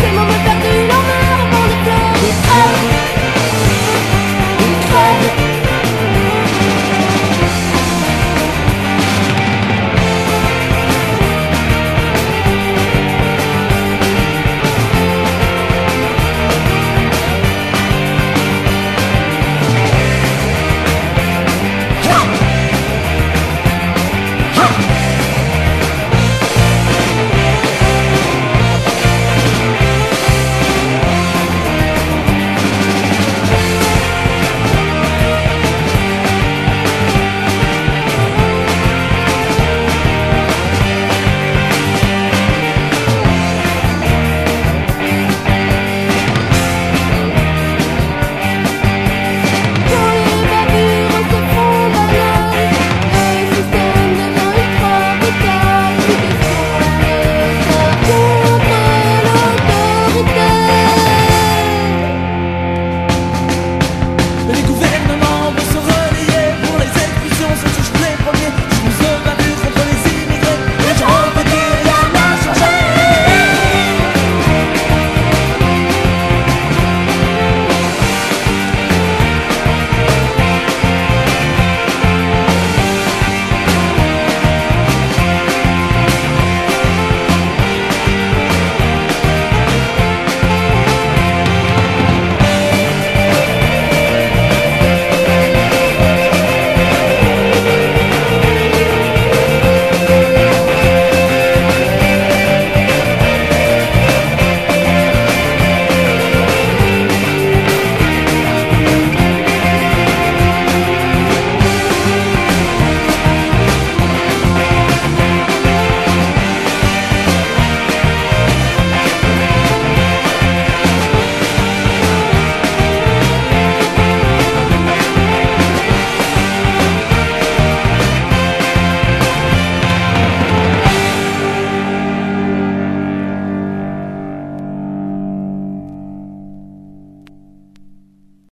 say my